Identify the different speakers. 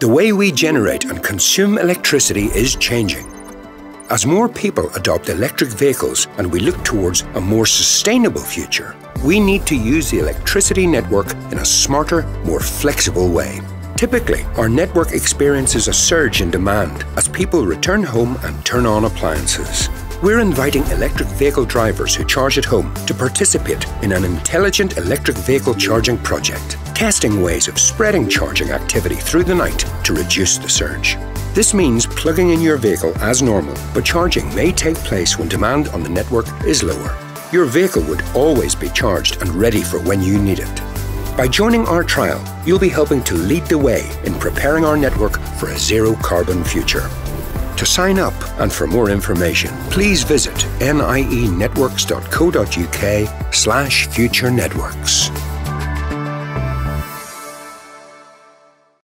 Speaker 1: The way we generate and consume electricity is changing. As more people adopt electric vehicles and we look towards a more sustainable future, we need to use the electricity network in a smarter, more flexible way. Typically, our network experiences a surge in demand as people return home and turn on appliances. We're inviting electric vehicle drivers who charge at home to participate in an intelligent electric vehicle charging project, testing ways of spreading charging activity through the night to reduce the surge. This means plugging in your vehicle as normal, but charging may take place when demand on the network is lower. Your vehicle would always be charged and ready for when you need it. By joining our trial, you'll be helping to lead the way in preparing our network for a zero carbon future. To sign up and for more information, please visit nienetworks.co.uk slash future networks.